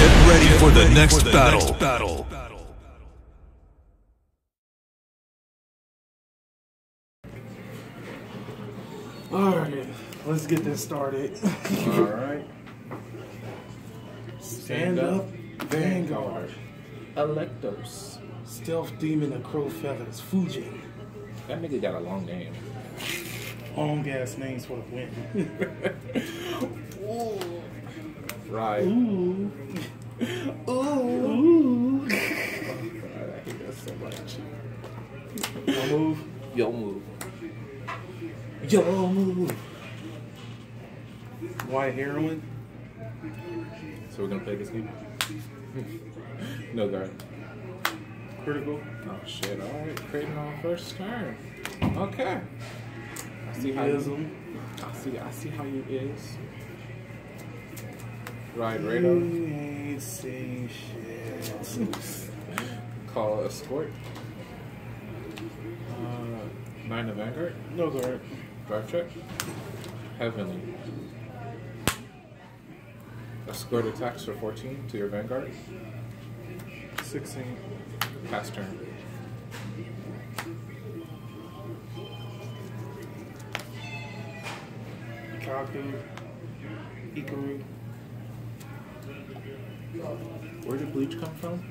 Get ready for the next battle. Next battle. Alright, let's get this started. All right. Stand up, Vanguard. Electos. Stealth Demon of Crow Feathers, Fujin. That nigga got a long name. Long ass names for the win. Right. Ooh. Ooh. Ooh. I hate that so much. I'll move. Yo move. Yo move. White heroin. So we're gonna play this game? Hmm. no guard. Critical. Oh shit, alright. Creating on first turn. Okay. I see how you Ism. I see I see how you is. Right, You radar. ain't saying shit. Call escort. Uh, nine of Vanguard. No guard. Drive check. Heavenly. Escort attacks for 14 to your Vanguard. 16. Pass turn. Kaku. Ikaru. Where did Bleach come from?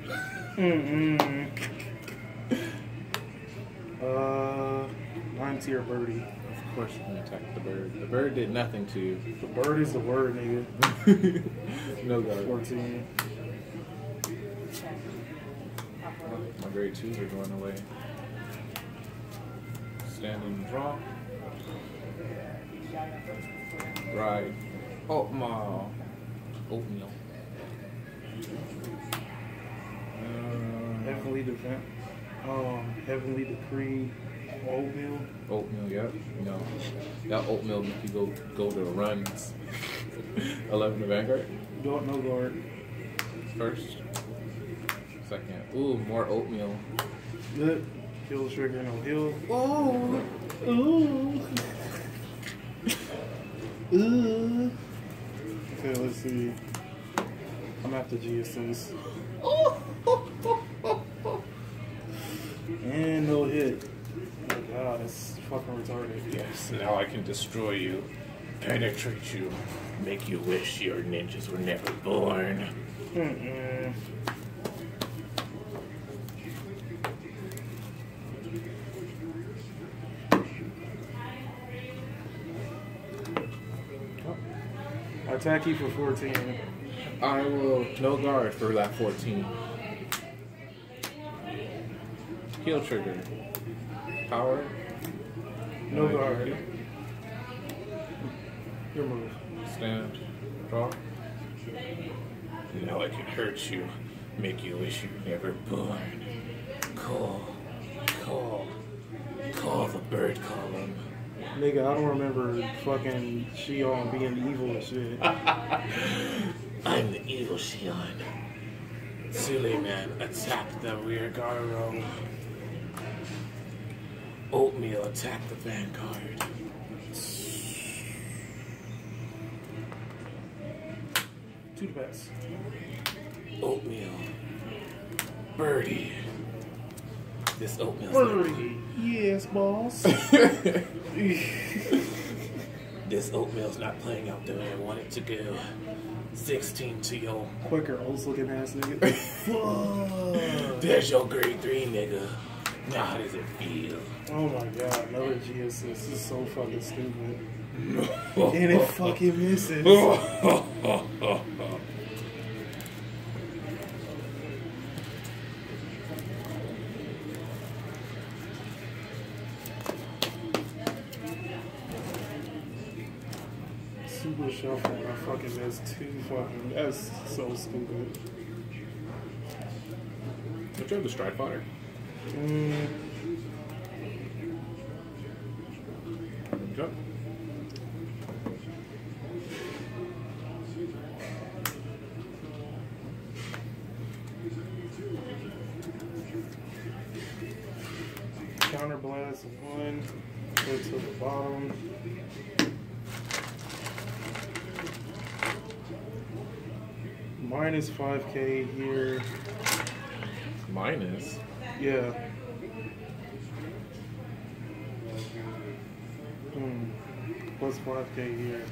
Mm-mm. Uh, nine tier birdie. Of course you can attack the bird. The bird did nothing to you. The bird is the word, nigga. no guard. 14. My grade twos are going away. Stand Standing draw. Right. Oatmeal. Oatmeal. Heavenly Defense. Um, Heavenly Decree. Oatmeal. oatmeal, yep. No. That oatmeal make you go go to the runs. 11 to Vanguard. Don't know guard. First. Second. Ooh, more oatmeal. Good. Kill trigger, no heal. Ooh. Ooh. Ooh. Okay, let's see. I'm after GSS. And no hit. Oh that's fucking retarded. Yes, now I can destroy you, penetrate you, make you wish your ninjas were never born. Mm-mm. I attack you for 14. I will no guard for that 14. Heal trigger. Power. No Right. guard. Your move. Stand. Draw. Now I can hurt you, make you wish you were never born. Call. Call. Call the bird column. Nigga, I don't remember fucking Shion being evil and shit. I'm the evil Shion. man, attack the rear guard row. Oatmeal attack the vanguard. Two to pass. Oatmeal. Birdie. This oatmeal. Birdie. Yes, boss. This oatmeal's not playing out the way I want it to go. 16 to your. Quicker, old looking ass nigga. There's your grade 3, nigga. Now how does it feel? Oh my god, another GSS. This is so fucking stupid. And it fucking misses. Super shuffle. I fucking missed two fucking. That's so stupid. Don't you have the stride fighter? Mm, counter blast one. Go to the bottom. minus 5k here. Yeah. Hmm. Plus 5k here.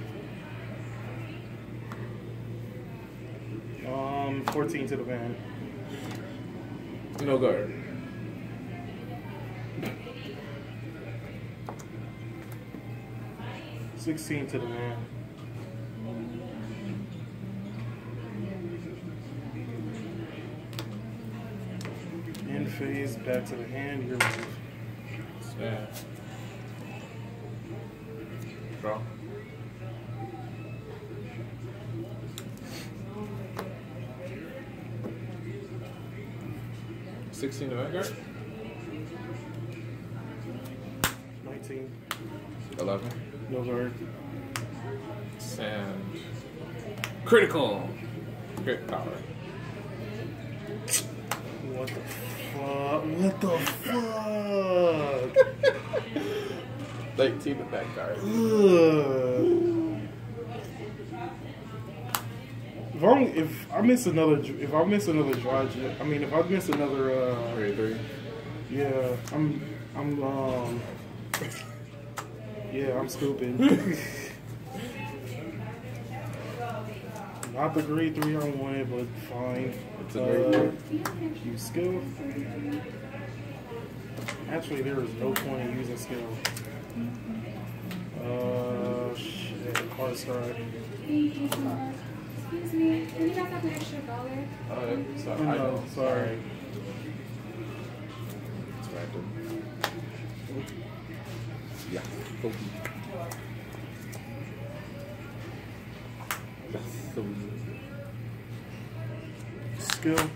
Um, 14 to the van. No guard. Sixteen to the man. Phase, back to the hand, your move. Snap. Draw. Sixteen to Vanguard. Nineteen. Eleven. No guard. Sand. Critical. Crit power. What the fuck? What the fuck? Nineteen to Vanguard. Ugh. If I if I miss another if I miss another jet, I mean if I miss another uh Three three. yeah I'm I'm um yeah I'm scooping. Not the grade three I wanted, but fine. It's a grade Uh, Use skill. Actually, there is no point in using skill. Uh, shit, hard strike. Excuse me, can you guys have an extra dollar? Oh, yeah. Sorry. Oh, I no, know. sorry. It's random. Yeah. Cool. That's so Skill.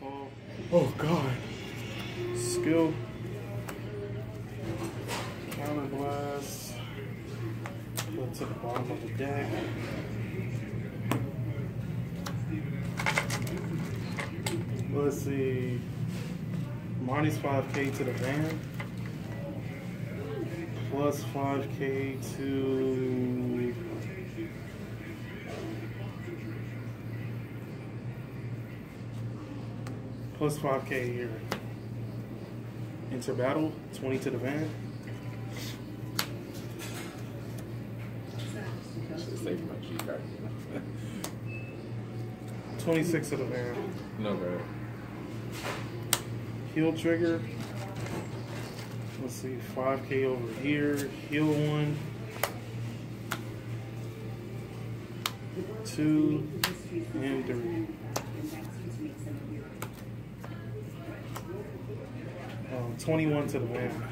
Call. Oh god. Skill. Counter blast. To the bottom of the deck. Let's see. Minus 5k to the van. Plus 5k to. Plus 5k here. Enter battle. 20 to the van. 26 of the hand. No, bro. Heal trigger. Let's see, 5k over here. Heal one. Two and three. Uh, 21 to the man.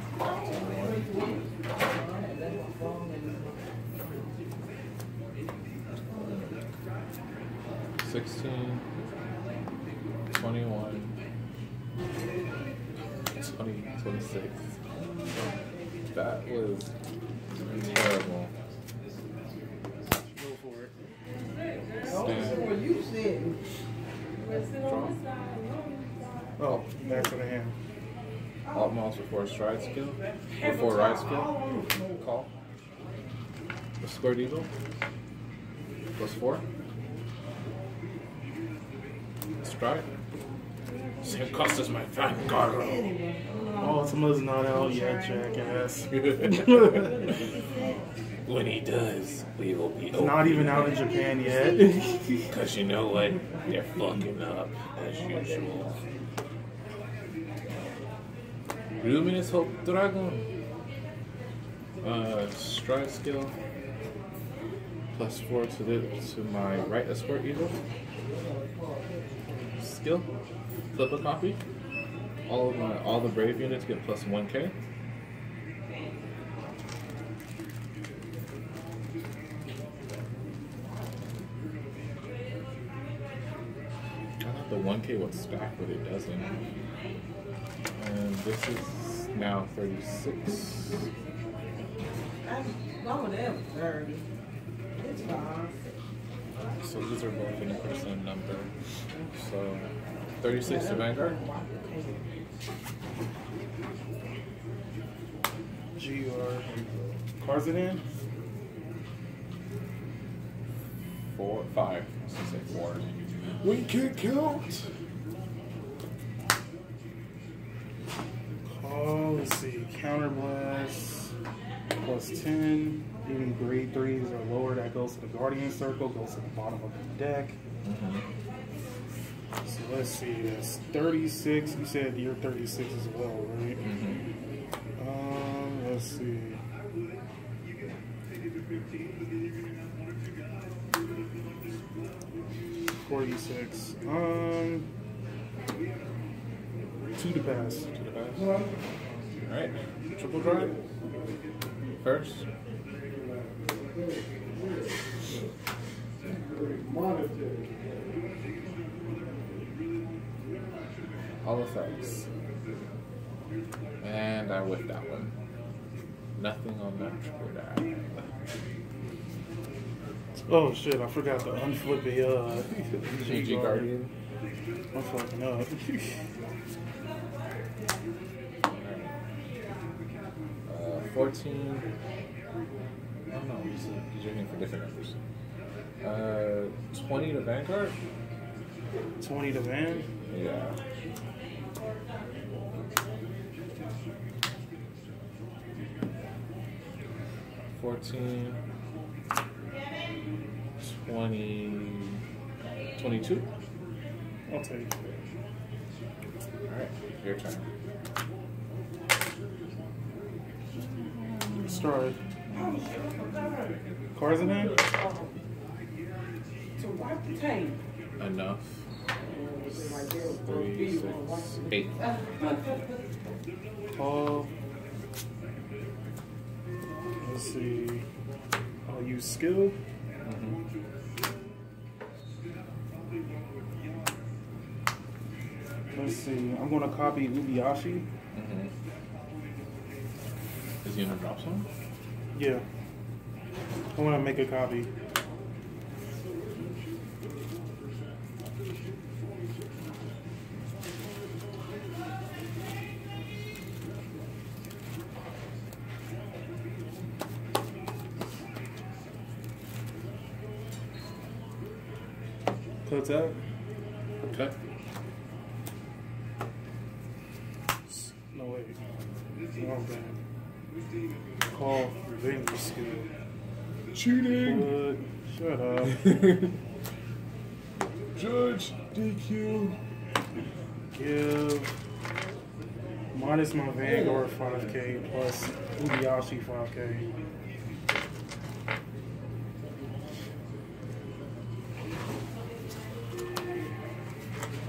16, 21, 20, 26. That was terrible. Draw. Oh, back what the hand. Altmile before stride skill. Before right skill. Call. The squared eagle. Plus four. Stride. Same cost as my Vanguard. Ultima's not out yet, jackass. when he does, we will be It's not even out in Japan yet. Because you know what? They're fucking up, as usual. Luminous Hope Dragon. Uh, stride skill. Plus four to the to my right escort eagle. Skill. Flip a copy. All of my all the brave units get plus one K. I thought the 1K would stack, but it doesn't. And this is now 36. Some of them thirty. It's fine. So these are both in percent number. So 36 to Vanguard. GR. Cards it in? four, five. I was say four. We can't count. Oh, let's see. Counterblast plus 10. Even grade 3s or lower that goes to the Guardian Circle, goes to the bottom of the deck. So let's see. That's 36. You said you're 36 as well, right? Um, let's see. Forty-six. Um, two to pass. Two To the pass. All right. Triple drive. First. All effects. And I whipped that one. Nothing on that triple drive. Oh shit! I forgot to unflip the uh, GG Guardian. I'm fucking up. Uh, 14. Oh no, these are, these are hitting for different numbers. Uh, 20 to Vanguard? Twenty to van. Yeah. Fourteen. Twenty. Twenty-two. I'll take. it. All right, your turn. Start. Shit, Cards in hand. To wipe the tape. Enough. Right there. Three, six, eight. Call. Let's see. I'll use skill. Let's see. I'm gonna copy Ubiyashi. Mm-hmm. Is he gonna drop some? Yeah. I wanna make a copy. Cut that. Call revenge skill. Cheating! But shut up. Judge, DQ. Give minus my Vanguard 5k plus Ubiyashi 5k.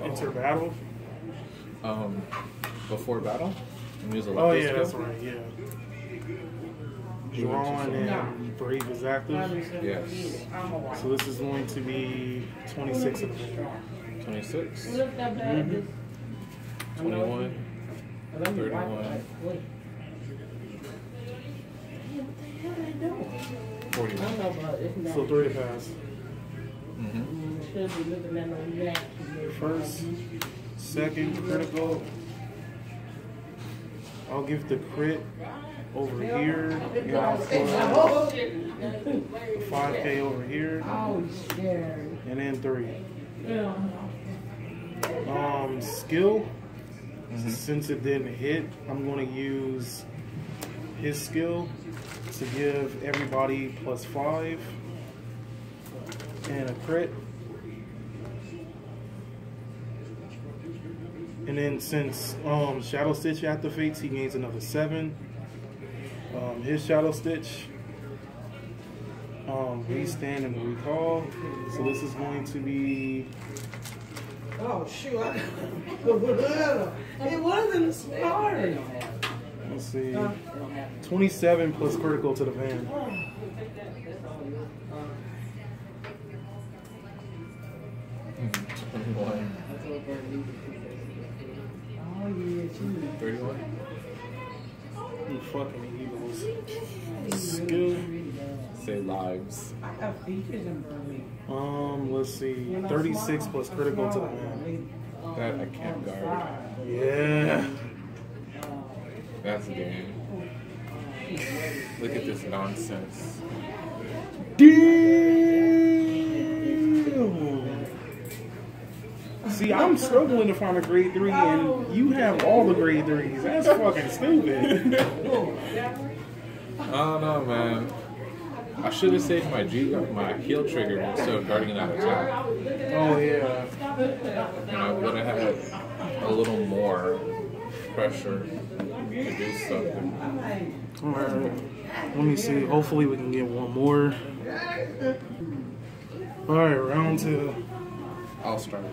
Enter battle. Um, before battle, and use a Oh yeah, skill? that's right. Yeah. Drawing and brave is active. Yes. I'm a wipe. So this is going to be 26 of them. 26, Look that bad. this- 21, Let me wipe 31. Wait. What the hell they? I 41. know, but it's not. So three to pass. Mm-hmm. Mm, Should be looking at no reaction. First, second, critical. I'll give the crit over here. Yeah, I'll put Oh, 5k over here. Oh, scary. And then three. Yeah. Um, skill. Since it didn't hit, I'm going to use his skill to give everybody plus five and a crit. And then since um, Shadow Stitch activates, he gains another seven. Um, his Shadow Stitch, um, restand and recall. So this is going to be Oh, shoot. I- It wasn't smart. let's see, 27 plus critical to the van. 31. You fucking Eagles. Skill. Say lives. I got features in Birmingham. Um, let's see, 36 plus critical to the man. That I can't guard. Yeah. That's a game. Look at this nonsense. Damn. See, I'm struggling to find a grade three, and you have all the grade threes. That's fucking stupid. I don't know, man. I should have saved my G my heal trigger instead of guarding that attack. oh yeah. And I would have had a little more pressure to do something. All right. Let me see. Hopefully, we can get one more. All right, round two. I'll start.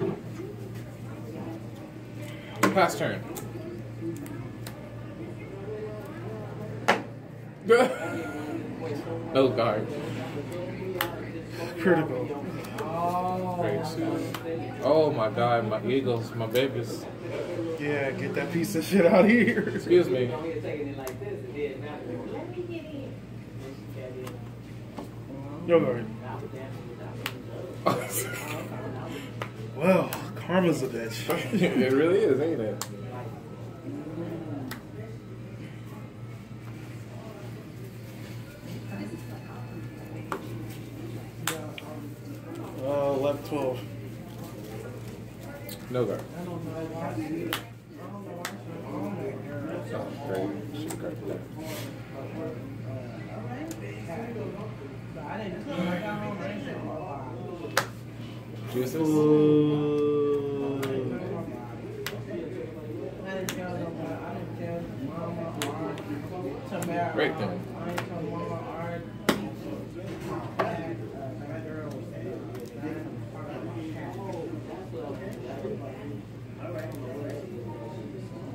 Pass turn. no guard. Critical. Oh my god, my eagles, my babies. Yeah, get that piece of shit out of here. Excuse me. Yo, guard. Well, karma's a bitch. it really is, ain't it? Uh, left 12. No guard. I don't know why she, I don't know why she on there, girl. Oh, great. Should guard that. But I didn't tell her I got home, I didn't say, oh, wow. Juices? Uh, I didn't tell nobody, I didn't tell mama or Tamara. Right then. I didn't tell mama or that girl was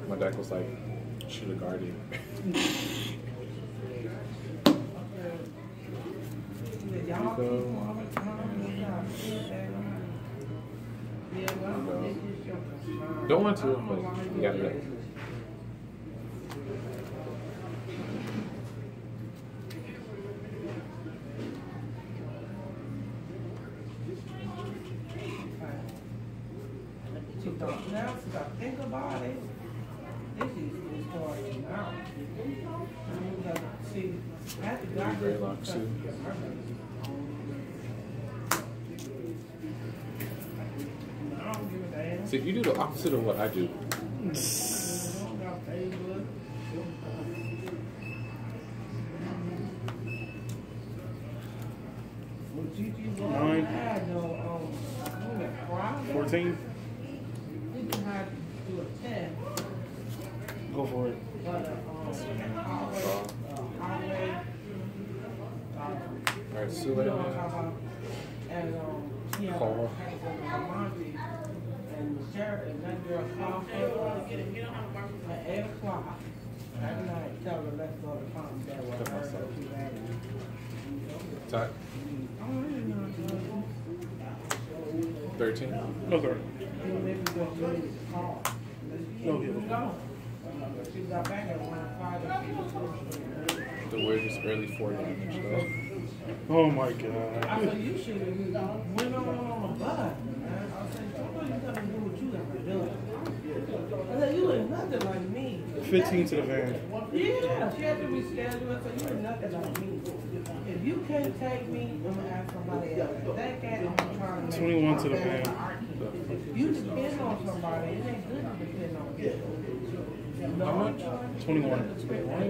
My deck was like, should have guarded. Y'all Go. keep mama, mama, yeah, well, this is your concern. Don't want to, but you gotta you do the opposite of what I do, Don't got Facebook. Well, Gigi was Nine. had no, um, on that Friday. 14. We can have to do a test, Go for it. highway, highway, um, alright, Sue you know what I'm Lehman, talking about? And, um, she Call. Had to go to Vermonte, and the sheriff, and that girl called her at eight o'clock that night, tell her, let's go to Palm Beach. Cut myself. I Ty, don't really know what to do. 13. No guard. Even if you just really call. No. No. She got back at one o'clock. The weirdest early 4 damage though. Oh my God. I said, you should have went on a bus. I said, got to 15 to the van. Yeah, she had to reschedule. I so you look nothing like me. If you can't take me, I'm going to ask somebody else. That they I'm trying to 21 to the van. You depend on somebody. It ain't good to depend on people. How much? 21. 21.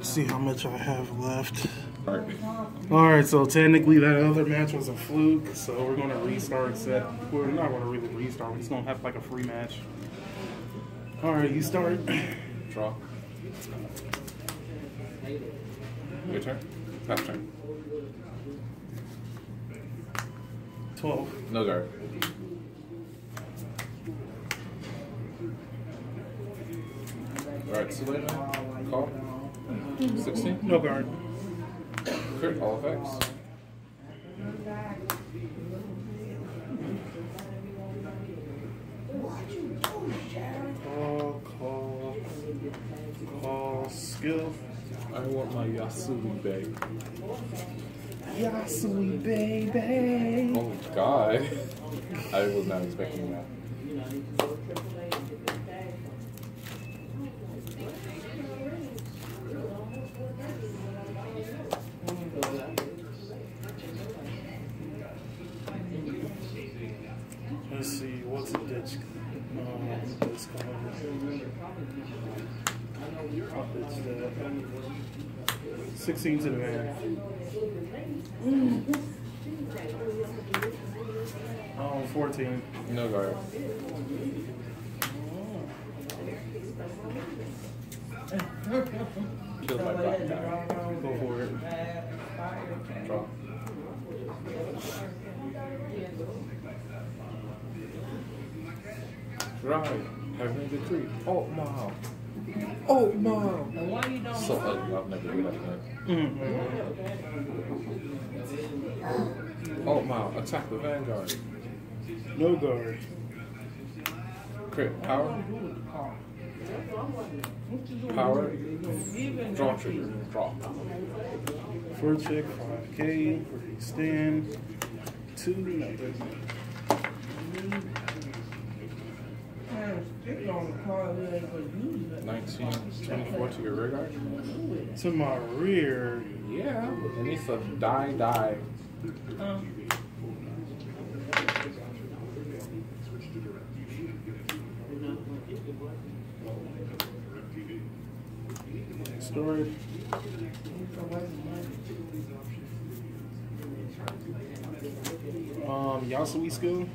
Let's see how much I have left. Alright. Alright, so technically that other match was a fluke, so we're gonna restart set. We're not gonna really restart, we're just gonna have like a free match. Alright, you start. Draw. Your turn. Pass turn. 12. No guard. Alright, Selena. "Oh, like, you Call. Know, 16? 16. No guard. Crit all effects. What you doing, Sharon? Call, call, call, skill. I want my Yasuie bag. Yasuie, baby. Oh God, I was not expecting that. Let's see, what's a ditch? Um, this color. I'll ditch that. 16 to the man. Um, 14. No guard. Killed my black guy. Go for it. Draw. Right. Having a good tree. Oh mom. Oh mom. And why you don't So ugly. I'll never do that again. Mm-hmm. Oh mom. Attack the vanguard. No guard. Crit. Power. Power. Draw trigger. Draw. Four check, 5k, stand. two, nothing. Man, stick on the car, we ain't gonna use it. 19, 24 to your rear guard. To my rear, Yeah. It needs to die, die. Um, storage. Um, Yasuie skill.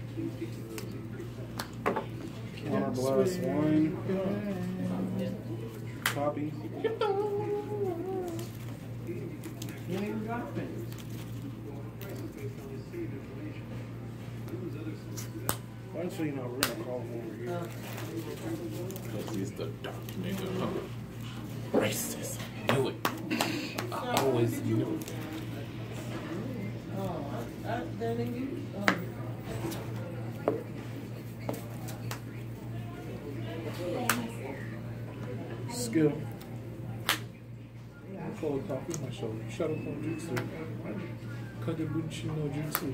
Counter blast one. Copy. you ain't dropping. Actually, no, we're gonna call him over here. Because he's the dark nigga. Huh? Racist. Knew it. I always knew it. Oh, I, I, then you, oh, Skill. Full of coffee on my shoulder. Shut up on jutsu. Kagebuchi no jutsu.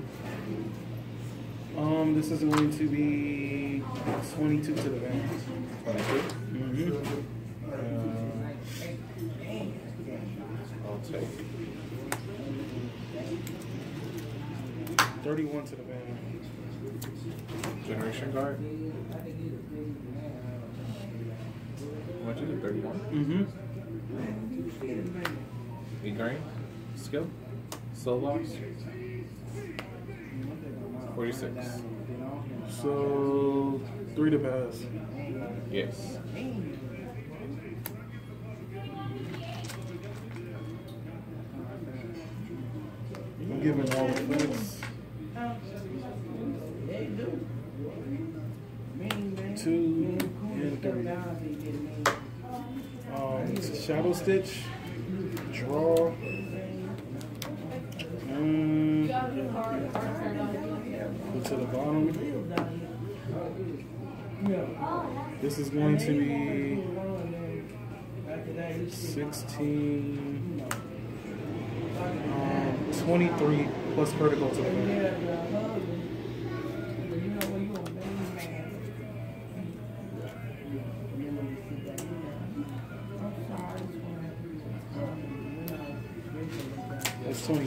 Um, this is going to be 22 to the van. 22. Mm-hmm. Uh, I'll take 31 to the van. Generation Guard. How much is it? 31. Mm-hmm. E-Grain. Skill. Soul loss. 46. So, three to pass. Yes. Shadow stitch. Draw. Mm, go to the bottom. This is going to be After that, you see. 16, um, 23 plus critical to the back.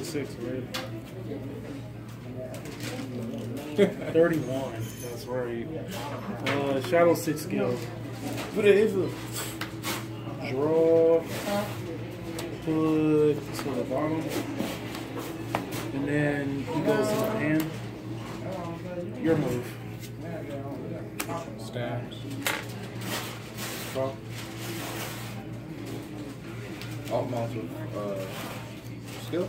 That's 26, right? 31, that's right. Uh, shadow 6 skill. Whatever. Draw. Put to the bottom. And then he goes to the hand. Your move. Stabs. Draw. Altmile with uh, skill.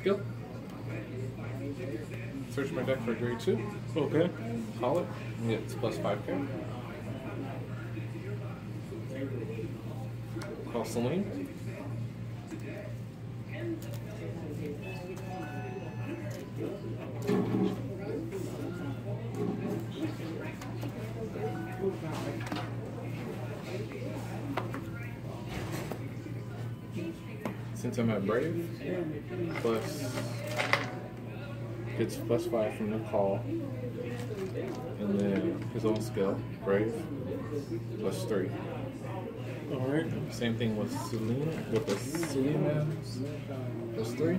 Skill. Search my deck for a grade two. Okay. Call it. Yeah, it's plus five K. Call Celine. Since Brave, plus it's plus five from the call, and then his own skill, Brave, plus three. All right. Same thing with Celine, with the Celine man, plus three,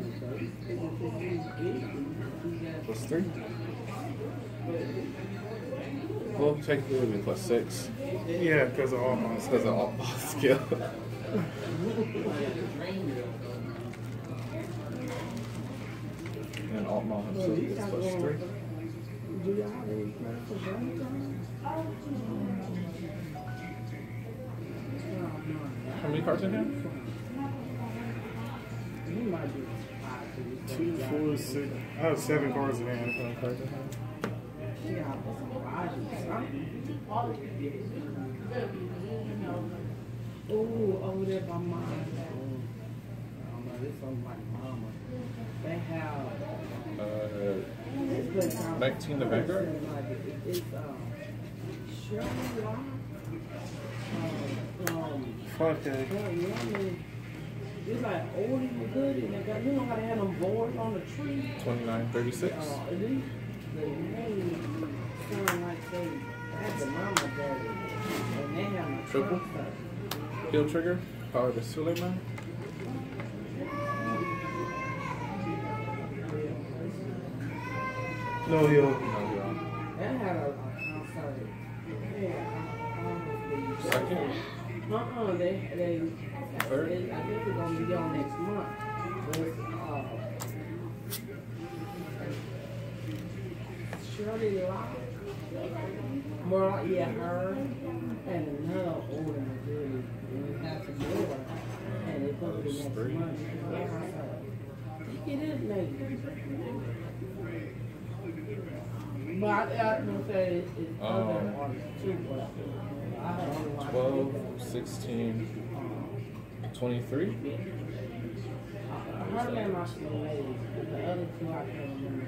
plus three. Well, technically it would be plus six. Yeah, because of all my It's because of all skill. And Altmile himself is plus three. Do y'all have any plans for How many cards in here? You might be five, two, two, four, six. I have seven cards in hand. How many cards in here? Yeah, put some prizes, something. Ooh, over there by mine. Oh, I don't know, this one my mama. They have Uh, this place out- 19 the Vanguard? It's um, Shirley Rock. Um, um, Fuck that. yeah, yeah, I mean, it's like oldie but goodie. They got, you know how they have them boards on the tree? 29, 36. Uh, at least sound like they had the mama daddy. And they have Triple? concert. Heal trigger, power to Suleiman. No, yo. No, yeah. That had a, a concert. Yeah. Second, Uh-uh, they, they, Third? they, I think it's gonna be on next month. It's, uh, Shirley Locke. Well, yeah, her and another older Missouri, and that's a boy. And it's gonna be next month. Yeah, I think it is maybe. But I, I can say it's, it's other Um, artists too, but I don't know. 12, 16, 23. Her name I should know ladies. The other two I can't remember.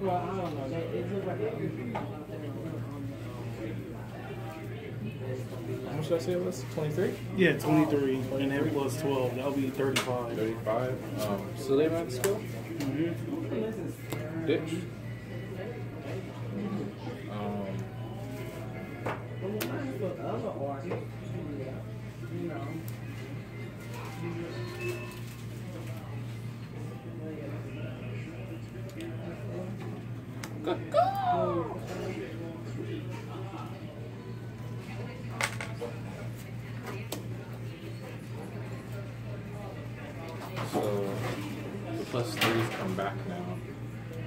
Well, I don't know. They, it looks like a, How much did I say it was? 23? Yeah, 23. And then plus 12. That'll be 35. 35. Um, Suleiman skill, Mm-hmm. ditch.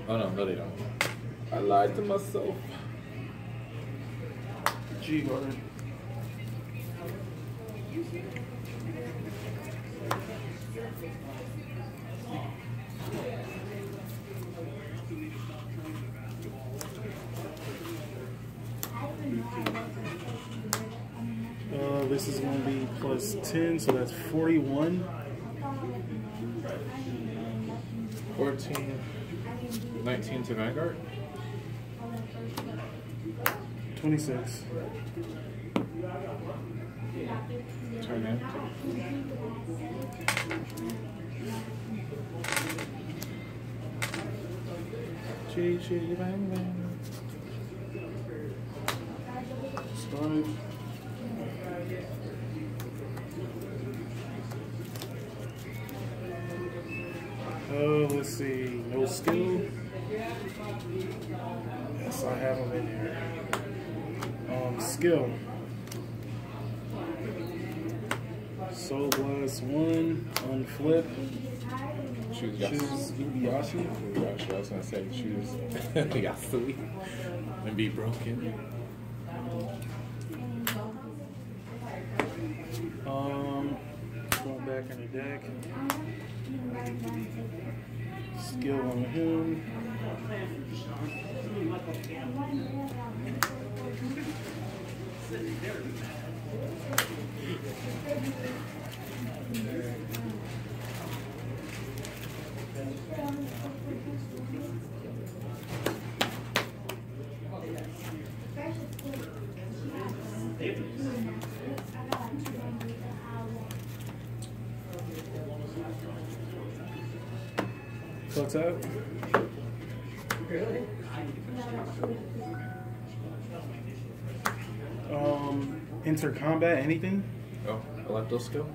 Oh no, no they don't. I lied to myself. G guard. Uh, this is going to be plus 10, so that's 41. 14, 19 to Vanguard. 26. Turn in. Chitty chitty bang bang. Yes, I have them in here. Skill. Soul Blast 1, unflip. Choose. Choose Yubiyashi. Yasuie, I was gonna say choose Yasuie and be broken. Um, going back in the deck. Skill on him. What's up? Um, enter combat, anything? Oh, Electo skill.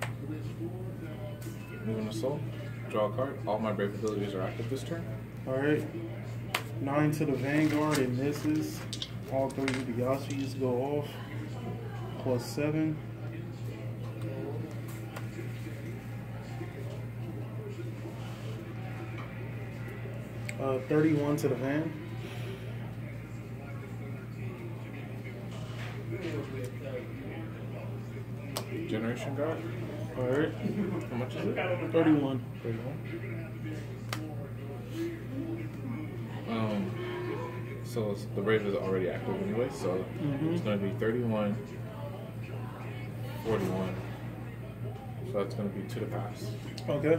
Moving a soul. Draw a card. All my brave abilities are active this turn. Alright. Nine to the Vanguard, it misses. All three Ubiyashis go off. Plus seven. Uh, 31 to the van. Generation. Alright. How much is it? 31. 31. Um, so the brave is already active anyway, so Mhm. it's gonna be 31, 41. So that's gonna be to the pass. Okay.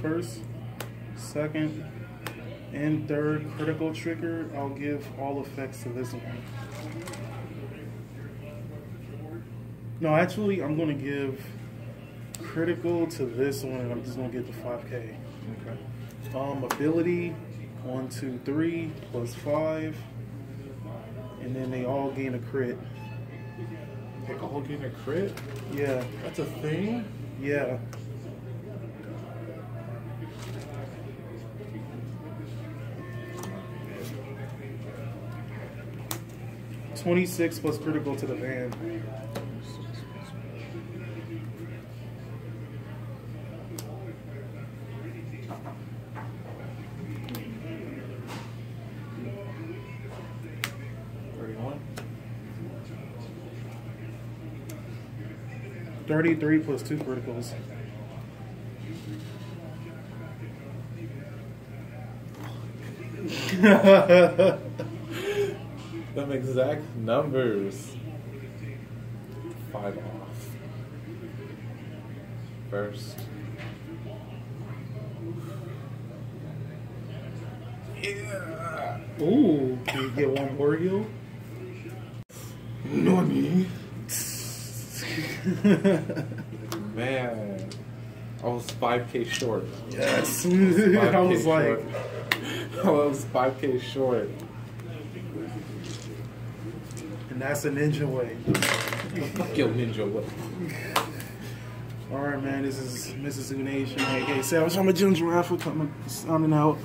First, second, and third critical trigger, I'll give all effects to this one. No, actually, I'm going to give critical to this one, and I'm just going to get the 5k. Okay. Um, ability, one, two, three, plus five, and then they all gain a crit. They all get a crit? Yeah, That's a thing? yeah. Twenty-six plus critical to the van. 33 plus 2 verticals. Them exact numbers. Five off. First. Yeah. Ooh, can you get one Oreo. Man. I was 5k short. yes. 5K I was like. I was 5k short. and that's a ninja way. Fuck your ninja way. All right, man. This is Mrs. Nation, aka Savage. I'm a Ginger Alpha coming, signing out.